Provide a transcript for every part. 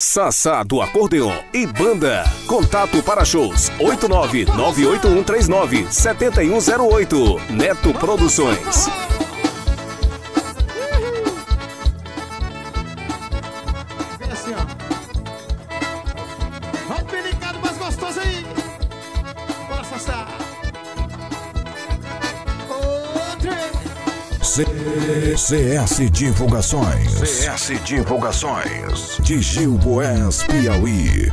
Sassá do Acordeon e Banda. Contato para shows 89981397108. Neto Produções. CS Divulgações. CS Divulgações. De Gil Boés, Piauí.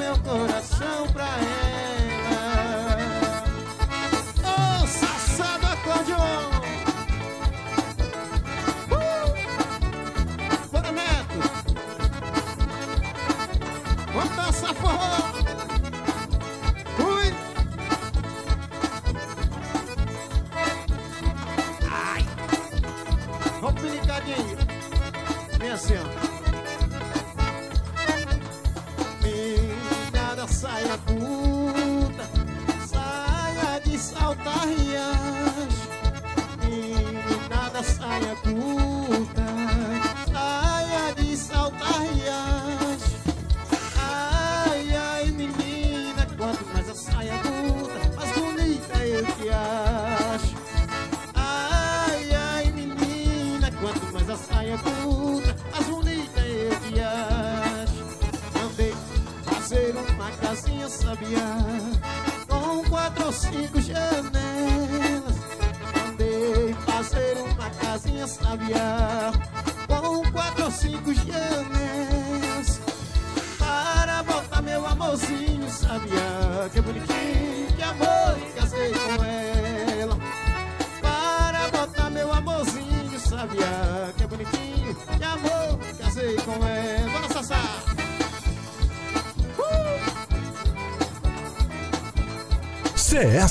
meu coração pra ela.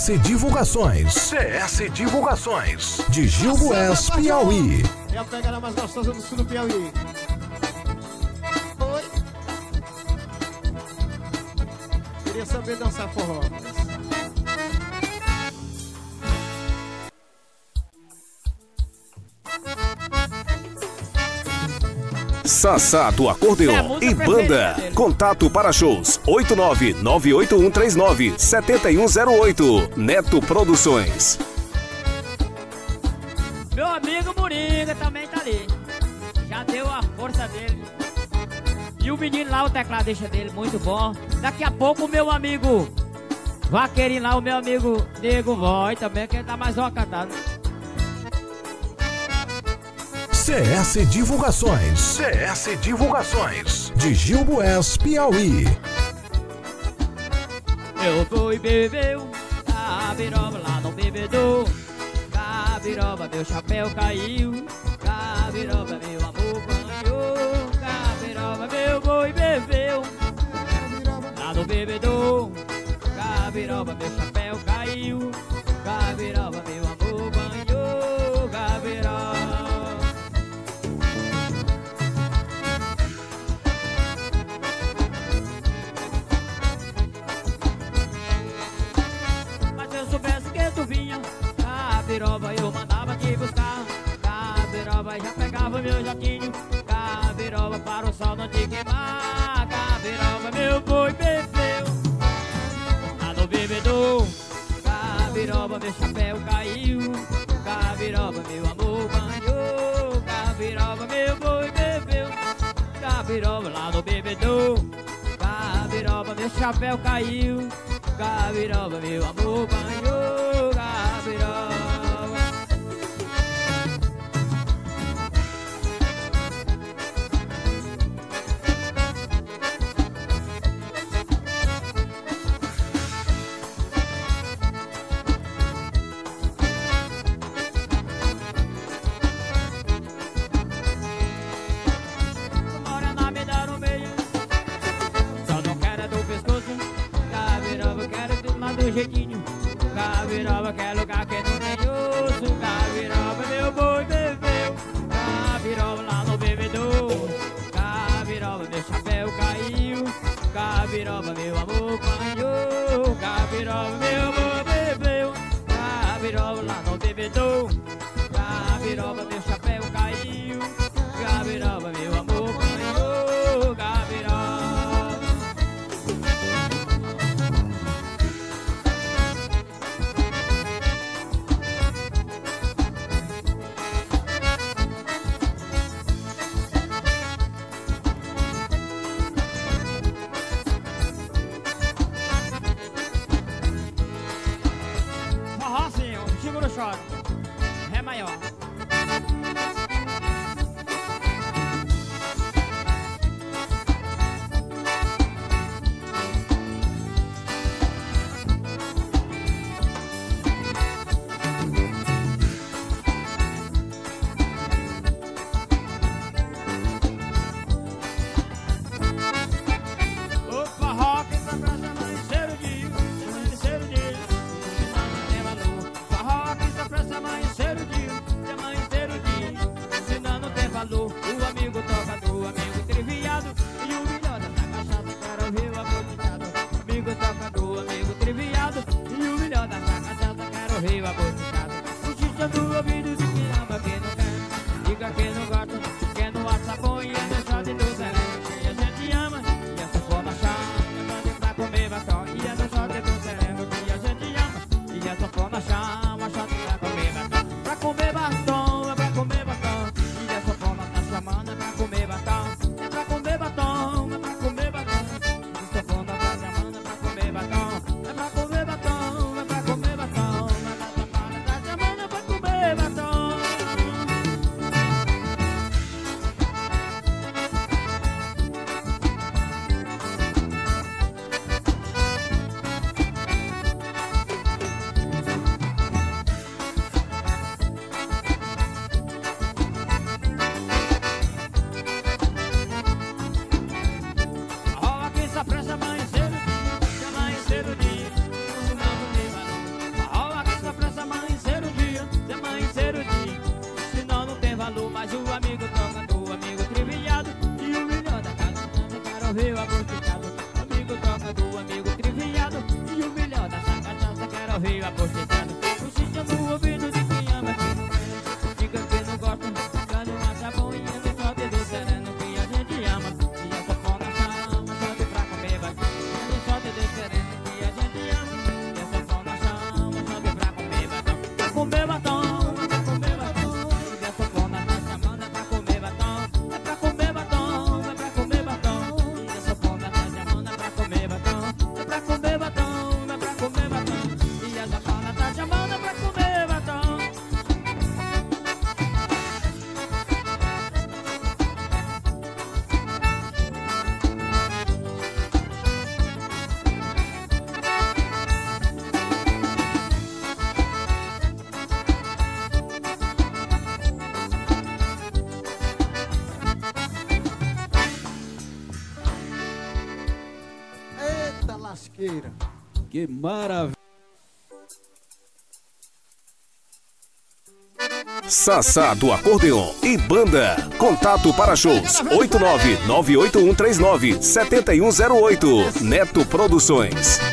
CS Divulgações. CS Divulgações. De Gil Bués, Piauí. É a pegada mais gostosa do sul do Piauí. Oi. Queria saber dançar forró. Sassá do Acordeon e Banda. Contato para shows 89981397108. Neto Produções. Meu amigo Moringa também tá ali. Já deu a força dele. E o menino lá, o tecladista dele, muito bom. Daqui a pouco o meu amigo Vaqueirinho lá, o meu amigo Nego Boy também, que tá mais uma cantada. CS Divulgações. CS Divulgações. De Gil Bués, Piauí. Eu fui beber cabiroba lá no bebedouro. Cabiroba, meu chapéu caiu. Cabiroba, meu amor ganhou. Cabiroba, meu boi bebeu. Lá no bebedouro. Cabiroba, meu chapéu caiu. Cabiroba, meu amor Cabiroba eu mandava te buscar. Cabiroba já pegava meu jatinho Cabiroba para o sol não te queimar. Cabiroba meu boi bebeu. Lá no bebedouro Cabiroba meu chapéu caiu. Cabiroba meu amor banhou. Cabiroba meu boi bebeu. Cabiroba lá no bebedouro Cabiroba meu chapéu caiu. Cabiroba meu amor banhou. Que maravilha! Sassá do Acordeon e Banda. Contato para shows 89981397108. Neto Produções.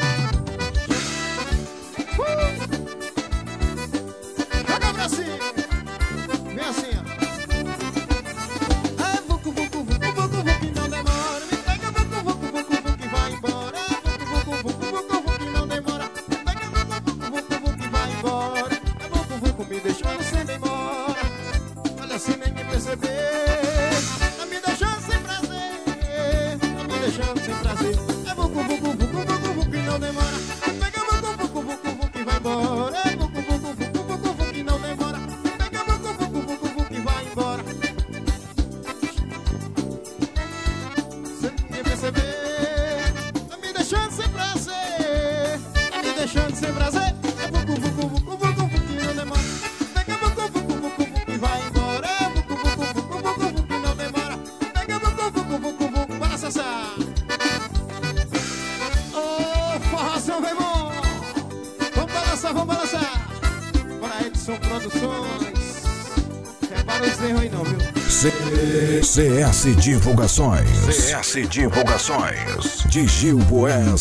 CS Divulgações. CS Divulgações. De Gil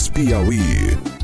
Piauí.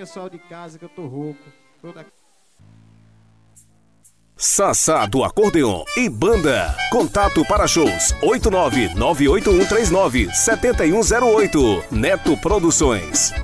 pessoal de casa que eu tô rouco. Toda... Sassá do Acordeon e Banda. Contato para shows 89981397108. Neto Produções.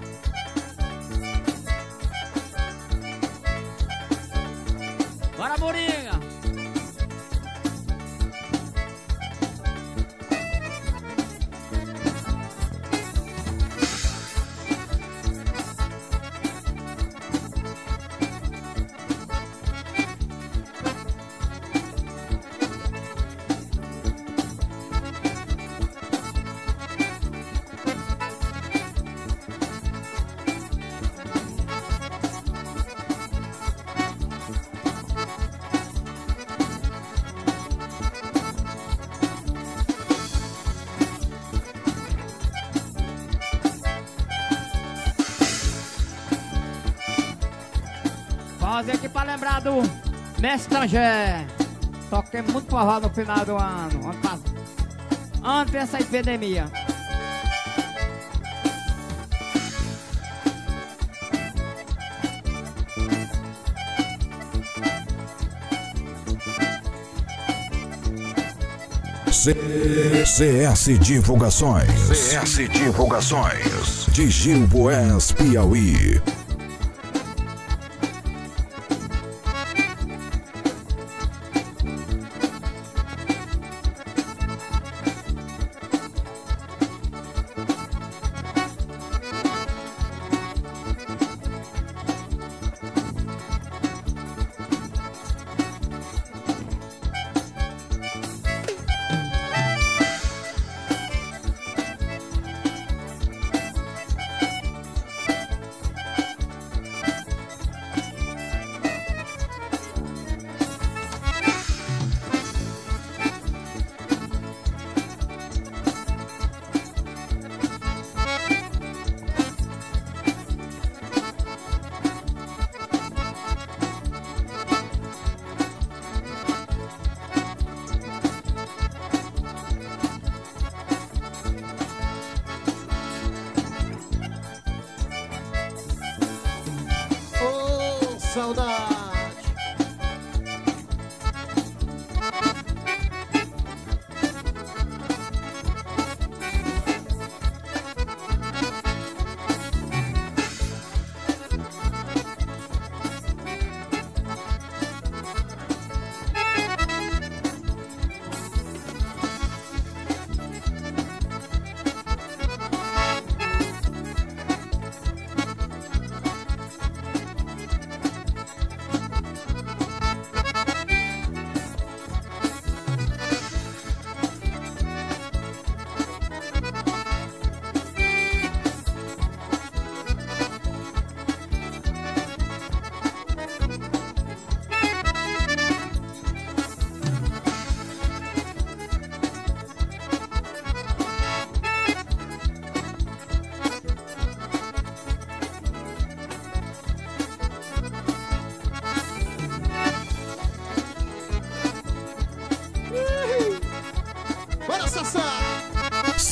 muito forró no final do ano. Antes dessa epidemia. CS Divulgações. CS Divulgações. De Gilboés, Piauí.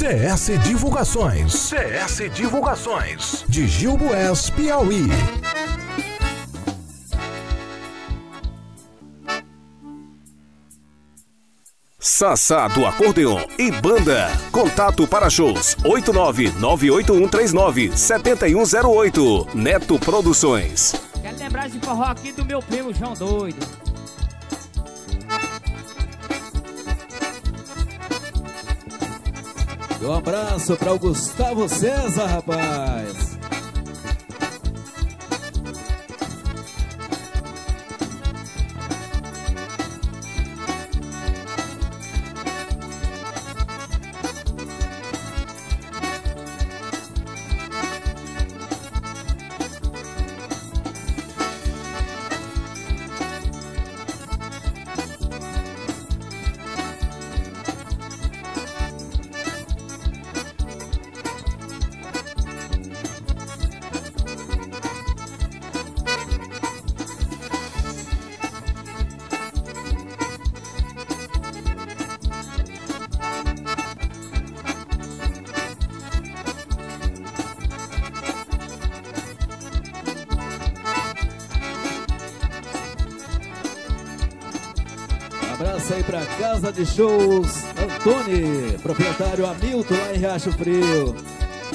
CS Divulgações. CS Divulgações. De Gil Bues, Piauí. Sassá do Acordeon e Banda. Contato para shows 89981397108. Neto Produções. Quero lembrar esse forró aqui do meu primo João Doido. Um abraço para o Gustavo César, rapaz. Casa de Shows Antônio, proprietário Hamilton lá em Riacho Frio.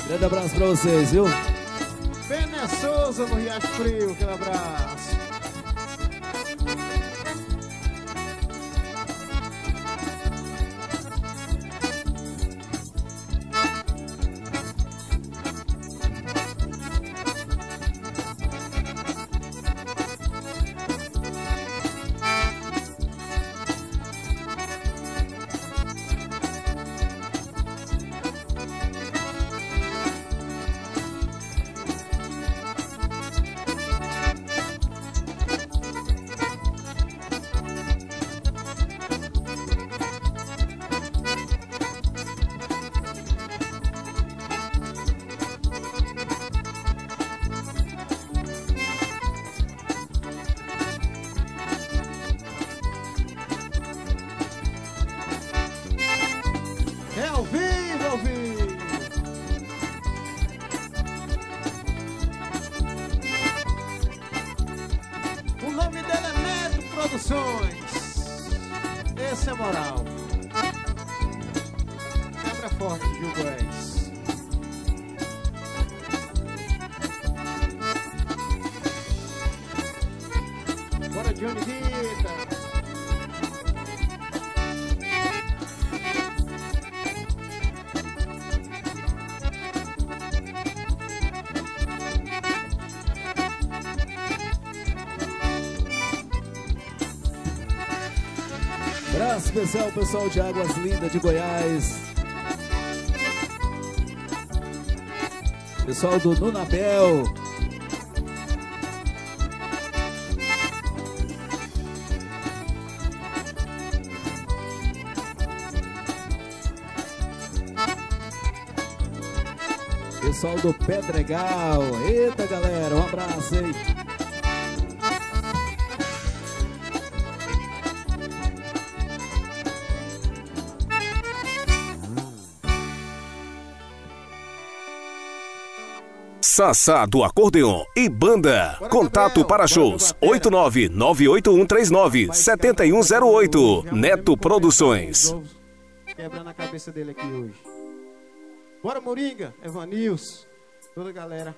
Grande abraço pra vocês, viu? Bené Souza no Riacho Frio, aquele abraço. Johnny Rita. Especial, pessoal de Águas Lindas de Goiás. Pessoal do Nunabel. pessoal do Pedregal. Eita, galera, um abraço, hein? Sassá do Acordeon e Banda. Bora, Contato Gabriel, para shows 89981397108. Neto Produções. Quebrando a cabeça dele aqui hoje. Bora, Moringa, Evanils, toda a galera.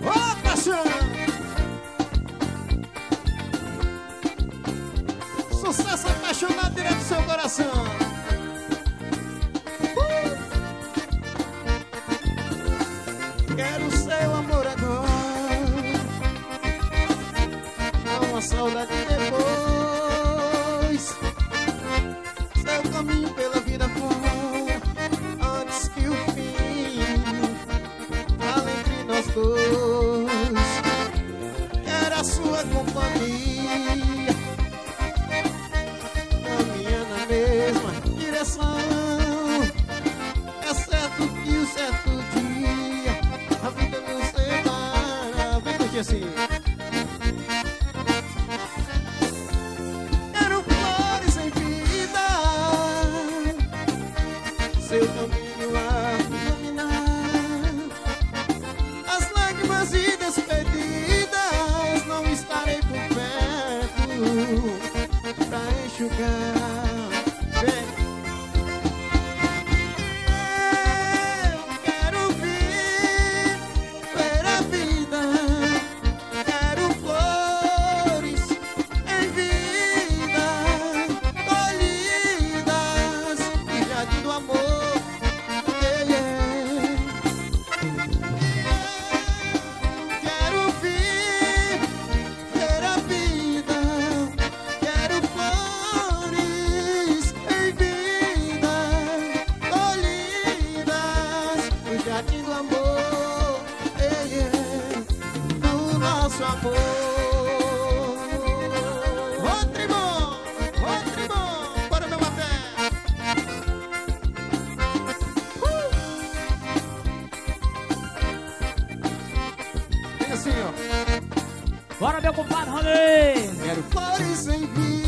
Ô, paixão! Sucesso apaixonado direto do seu coração. Uh! Quero o seu amor agora. Uma saudade ficou be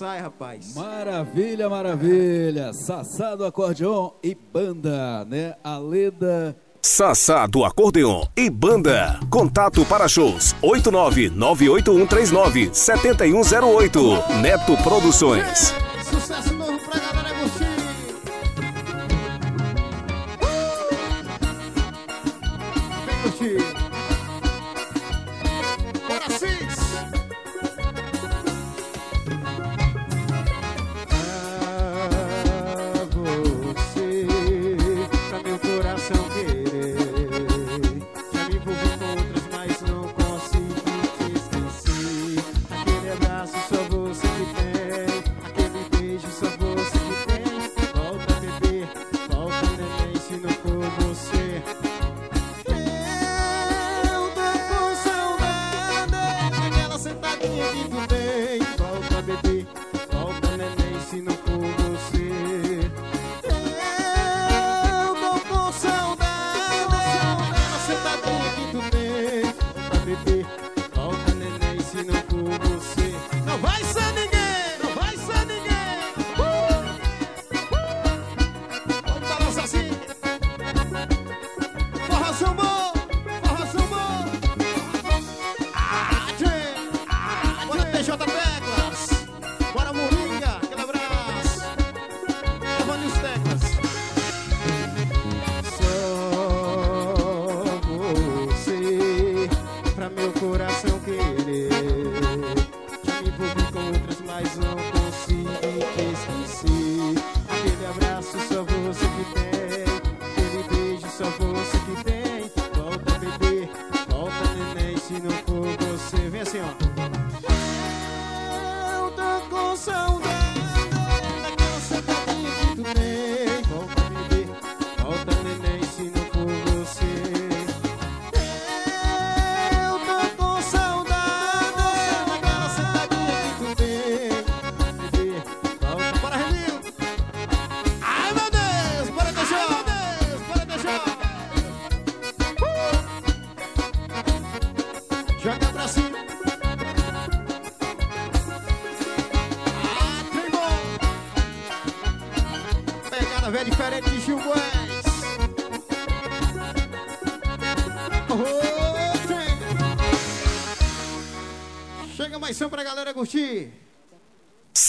sai, rapaz. Maravilha, maravilha. Sassá do acordeon e banda, né? A Leda. Sassá do acordeon e banda. Contato para shows 89981397108. Neto Produções.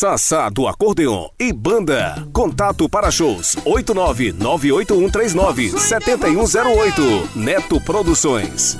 Sassá do Acordeon e Banda. Contato para shows 89 98139 7108. Neto Produções.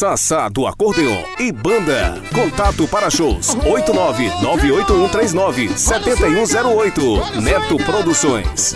Sassá do Acordeon e Banda. Contato para shows 89981397108. Neto Produções.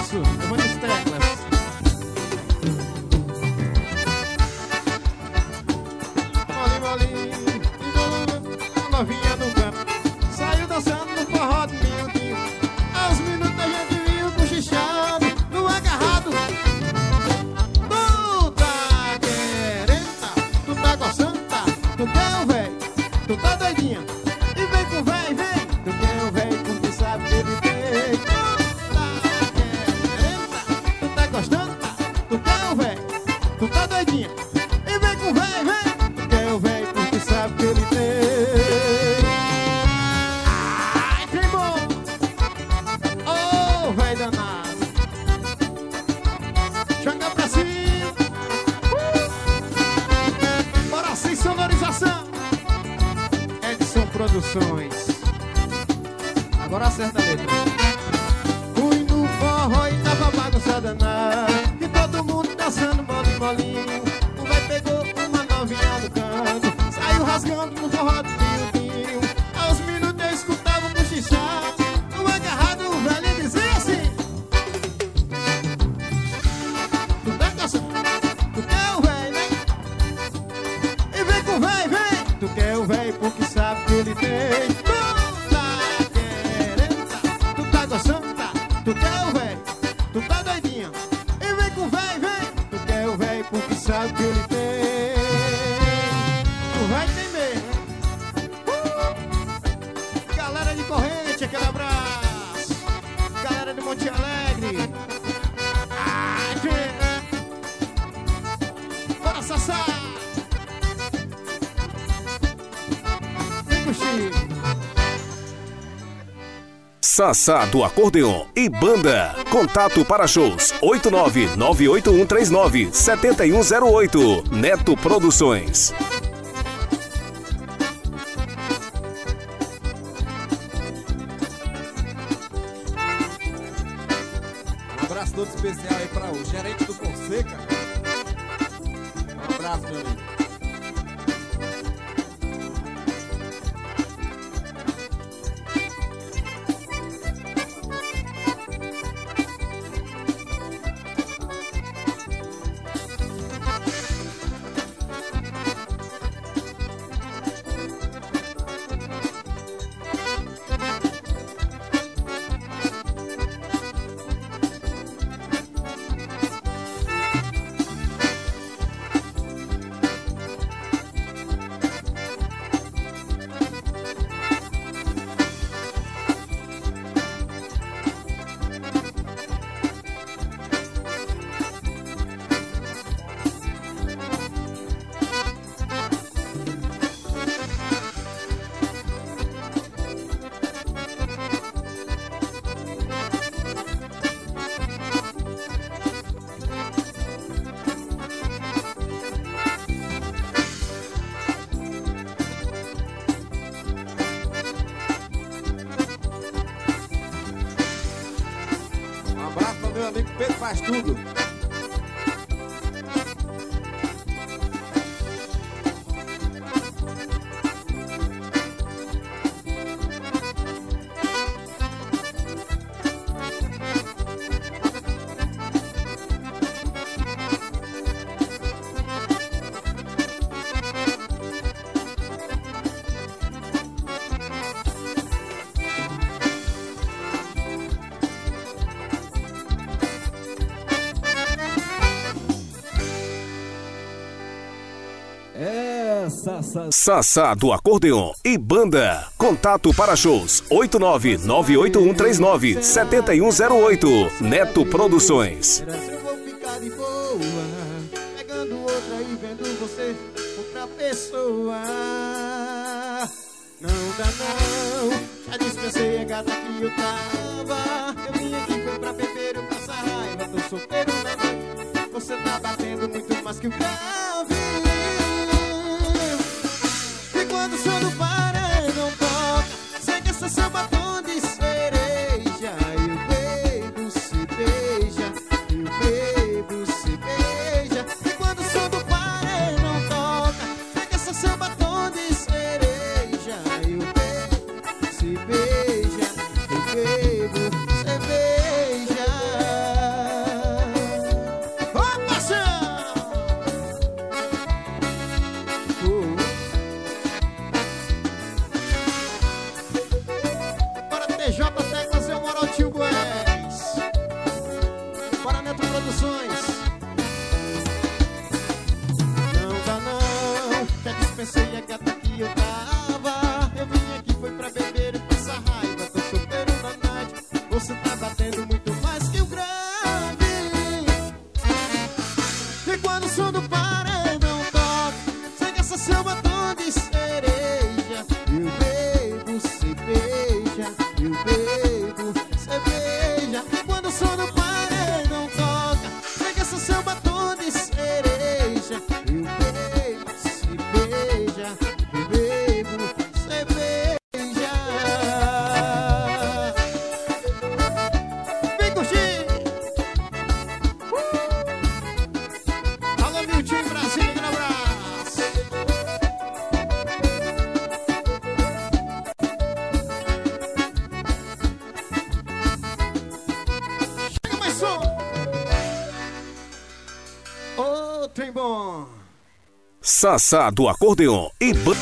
isso. Eu vou nesse. Sassá do Acordeon e Banda. Contato para shows 89981397108. Neto Produções. amigo Pedro faz tudo. Sassá do Acordeon e Banda. Contato para shows 89981397108. Neto Produções. Eu vou ficar de boa, pegando outra e vendo você, outra pessoa. Não dá não, já dispensei a gata que eu tava. Eu vim aqui foi pra beber, eu passo raiva, tô solteiro, né? Você tá batendo muito mais que o grave. Sassá do Acordeon e... banda.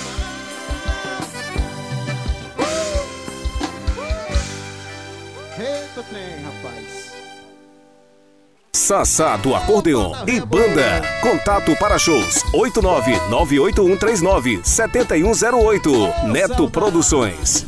Sassá do Acordeon e Banda. Contato para shows 89981397108. Neto Produções.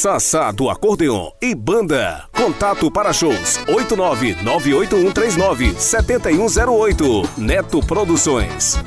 Sassá do Acordeon e Banda. Contato para shows 89981397108. Neto Produções.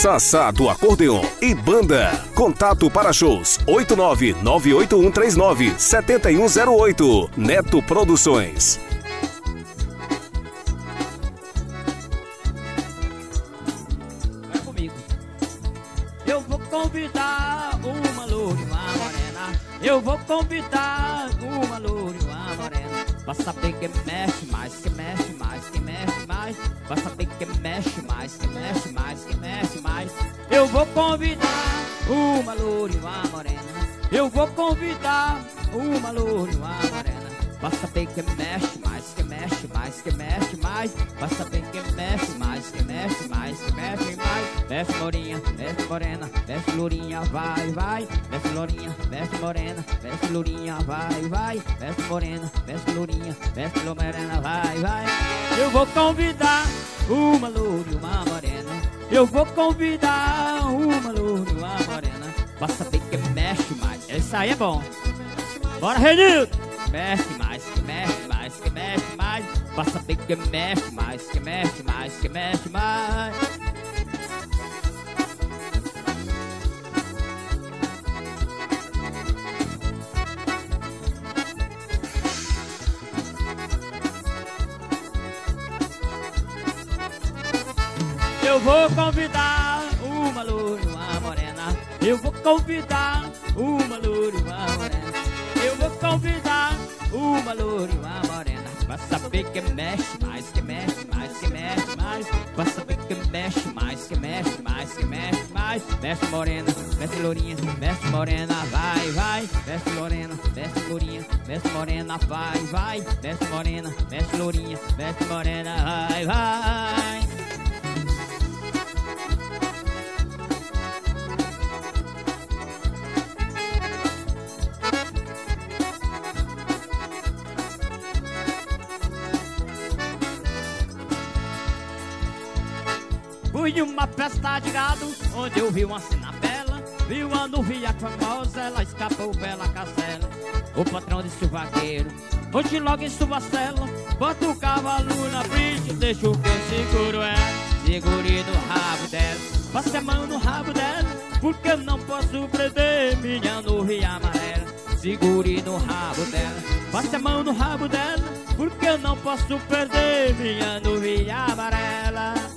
Sassá do Acordeon e Banda. Contato para shows 89981397108. Neto Produções. Vai comigo. Eu vou convidar uma loura e uma morena. Eu vou convidar uma loura e uma morena. Pra saber que mexe mais, que mexe mais, que mexe mais. Pra saber que mexe mais, que mexe mais, que mexe mais. Eu vou convidar uma loura e uma morena. Eu vou convidar uma loura e uma morena. Pra saber que mexe mais, que mexe mais, que mexe mais. Pra saber que mexe mais, que mexe mais, que mexe mais. Mexe lourinha, mexe morena, mexe lourinha, vai, vai. Mexe lourinha, mexe morena, mexe lourinha, vai, vai. Mexe morena, mexe lourinha, mexe morena, vai, vai. Eu vou convidar uma loura e uma morena. Eu vou convidar uma loura uma morena. Pra saber que mexe mais. Isso aí é bom. Bora, Renildo! Mexe mais, que mexe mais, que mexe mais. Pra saber que mexe mais, que mexe mais, que mexe mais. Eu vou convidar uma loura, uma morena. Eu vou convidar uma loura, uma morena. Eu vou convidar uma loura, uma morena. Pra saber que mexe mais, que mexe mais, que mexe mais. Pra saber que mexe mais, que mexe mais, que mexe mais. Mexe morena, mexe lourinha, mexe morena, vai, vai. Mexe morena, mexe lourinha, mexe morena, vai, vai. Mexe morena, mexe lourinha, mexe morena, vai, vai. Fui uma festa de gado, onde eu vi uma cena bela. Vi uma nuvia famosa, ela escapou bela casela. O patrão disse o vaqueiro, hoje logo em sua cela. Bota o cavalo na frente, deixa o que eu seguro ela. Segure no rabo dela, passe a mão no rabo dela. Porque eu não posso prender minha nuvia amarela. Segure no rabo dela, passe a mão no rabo dela. Porque eu não posso perder minha nuvia amarela.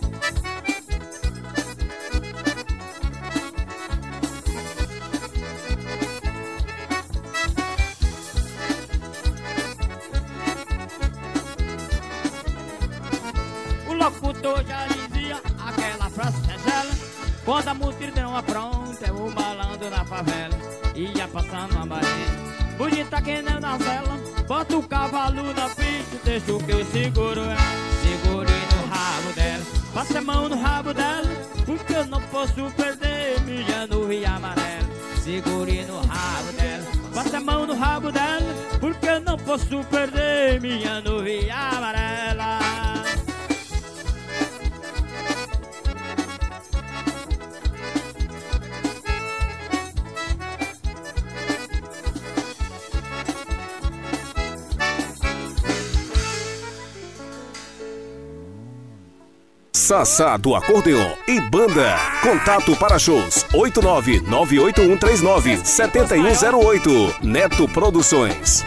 Quando a multidão apronta o malandro na favela Ia passando a maré Bonita que nem na vela Bota o cavalo na pista Deixa o que eu seguro ela Segure no rabo dela. Passe a mão no rabo dela Porque eu não posso perder Minha nuvem amarela Segure no rabo dela Passe a mão no rabo dela Porque eu não posso perder Minha nuvem amarela Sassá do Acordeon e Banda. Contato para shows 89981397108. Neto Produções.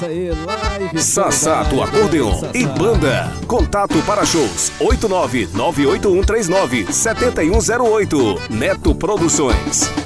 Isso aí, live. Sasato Acordeon e Banda. Contato para shows 89 98139 7108. Neto Produções.